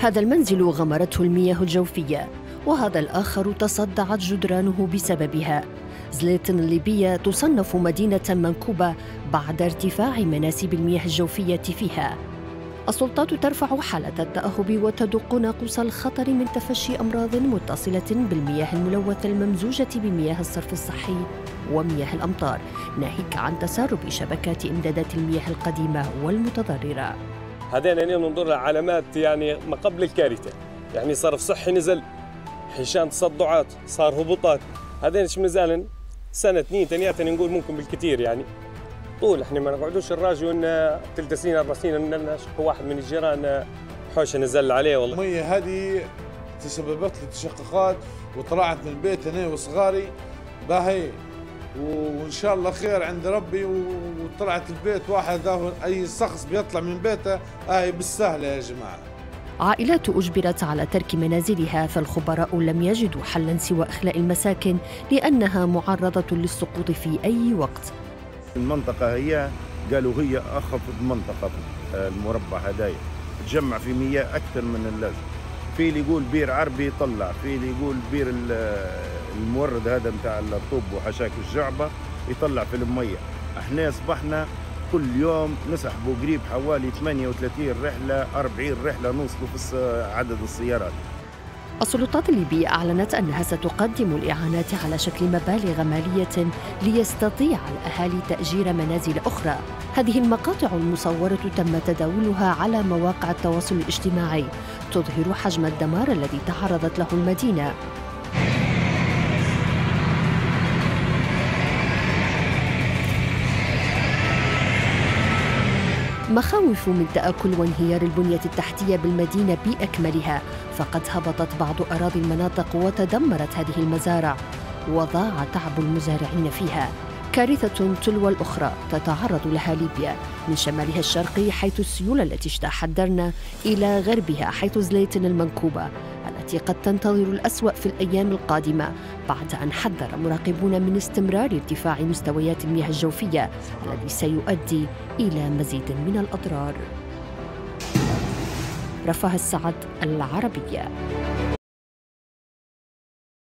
هذا المنزل غمرته المياه الجوفية وهذا الآخر تصدعت جدرانه بسببها. زليتن الليبية تصنف مدينة منكوبة بعد ارتفاع مناسب المياه الجوفية فيها. السلطات ترفع حالة التأهب وتدق ناقوس الخطر من تفشي أمراض متصلة بالمياه الملوثة الممزوجة بمياه الصرف الصحي ومياه الأمطار ناهيك عن تسرب شبكات إمدادات المياه القديمة والمتضررة. هذين يعني ننظر علامات يعني ما قبل الكارثة. يعني صرف صحي نزل حيشان تصدعات صار هبوطات. هذين إيش مازال سنة اثنين ثلاثة نقول ممكن بالكثير يعني. طول إحنا ما نقعدوش نراجعوا إن ثلاث سنين أربع سنين واحد من الجيران حوشة نزل عليه والله. المية هذه تسببت لي تشققات وطلعت من البيت أنا وصغاري. باهي. وإن شاء الله خير عند ربي وطلعت البيت واحد أي شخص بيطلع من بيته هاي بالسهلة يا جماعة. عائلات أجبرت على ترك منازلها فالخبراء لم يجدوا حلا سوى إخلاء المساكن لأنها معرضة للسقوط في أي وقت. المنطقة هي قالوا هي أخفض منطقة في المربع هدايا. تجمع في مياه أكثر من اللازم في اللي يقول بير عربي يطلع في اللي يقول بير المورد هذا نتاع الطوب وحشاك الجعبة يطلع في المية. إحنا اصبحنا كل يوم نسحبوا قريب حوالي 38 رحلة 40 رحلة نوصلوا في عدد السيارات. السلطات الليبية أعلنت أنها ستقدم الإعانات على شكل مبالغ مالية ليستطيع الأهالي تأجير منازل أخرى. هذه المقاطع المصورة تم تداولها على مواقع التواصل الاجتماعي تظهر حجم الدمار الذي تعرضت له المدينة. مخاوف من تآكل وانهيار البنية التحتية بالمدينة بأكملها فقد هبطت بعض أراضي المناطق وتدمرت هذه المزارع. وضاع تعب المزارعين فيها. كارثة تلو الأخرى تتعرض لها ليبيا من شمالها الشرقي حيث السيول التي اجتاحت درنا إلى غربها حيث زليتن المنكوبة. التي قد تنتظر الأسوأ في الأيام القادمة بعد أن حذر مراقبون من استمرار ارتفاع مستويات المياه الجوفية الذي سيؤدي إلى مزيد من الأضرار. رفاه السعد العربية.